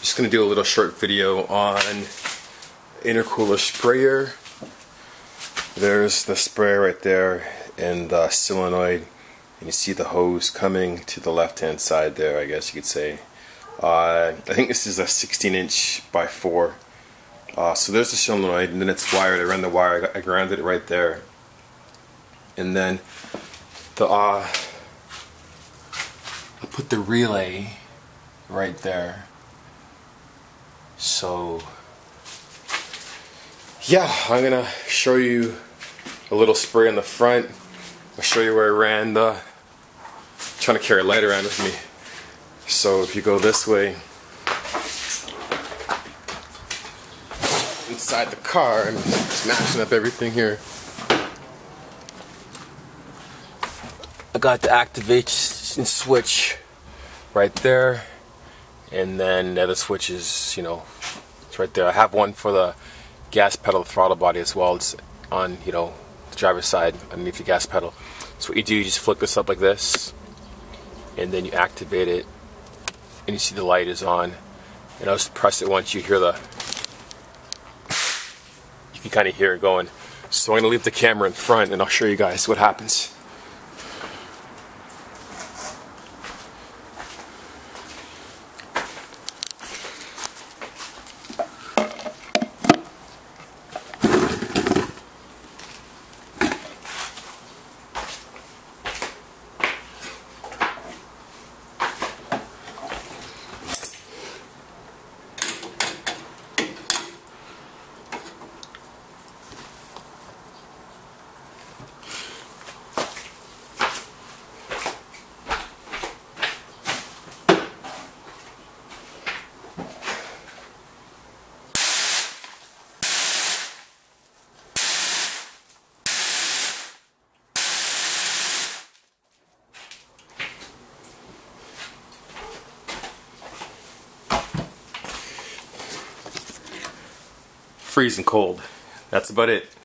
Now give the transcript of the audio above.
Just gonna do a little short video on intercooler sprayer. There's the sprayer right there and the solenoid and you see the hose coming to the left hand side there I guess you could say. Uh, I think this is a 16 inch by 4 uh, so there's the solenoid and then it's wired. I ran the wire, I grounded it right there. And then the uh, I put the relay right there. So yeah, I'm gonna show you a little spray in the front. I'll show you where I ran the trying to carry a light around with me. So if you go this way inside the car and smashing up everything here. I got the activation switch right there and then the other switch is you know it's right there. I have one for the gas pedal throttle body as well. It's on you know the driver's side underneath the gas pedal. So what you do you just flick this up like this and then you activate it and you see the light is on. And I'll just press it once you hear the you can kind of hear it going. So I'm gonna leave the camera in front and I'll show you guys what happens freezing cold. That's about it.